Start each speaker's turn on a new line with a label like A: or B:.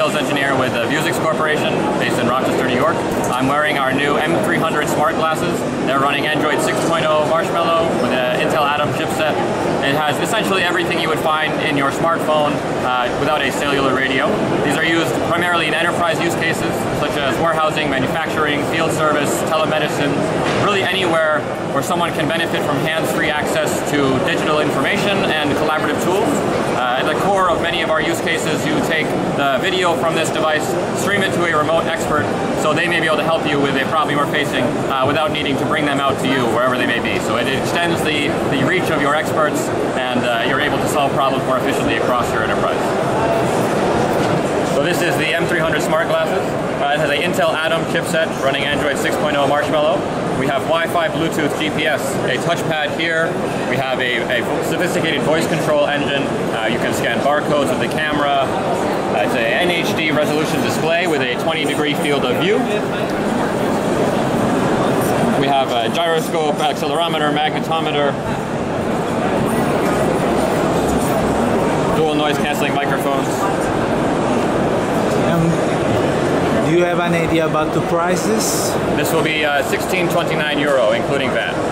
A: sales engineer with the Vuzix Corporation based in Rochester, New York. I'm wearing our new M300 smart glasses. They're running Android 6.0 Marshmallow with an Intel Atom chipset. It has essentially everything you would find in your smartphone uh, without a cellular radio. These are used primarily in enterprise use cases such as warehousing, manufacturing, field service, telemedicine, really anywhere where someone can benefit from hands-free access to digital information and collaborative tools. Uh, at the core of many of our use cases, you take the video from this device, stream it to a remote expert, so they may be able to help you with a problem you're facing uh, without needing to bring them out to you wherever they may be. So it extends the, the reach of your experts and uh, you're able to solve problems more efficiently across your enterprise. So this is the M300 smart glasses. Uh, it has an Intel Atom chipset running Android 6.0 Marshmallow. We have Wi-Fi, Bluetooth, GPS, a touchpad here. We have a, a sophisticated voice control engine. Uh, you can scan barcodes with the camera. Uh, it's an NHD resolution display with a 20 degree field of view. We have a gyroscope, accelerometer, magnetometer, dual noise cancelling microphones.
B: Um, do you have an idea about the prices?
A: This will be uh, 16.29 euro, including VAT.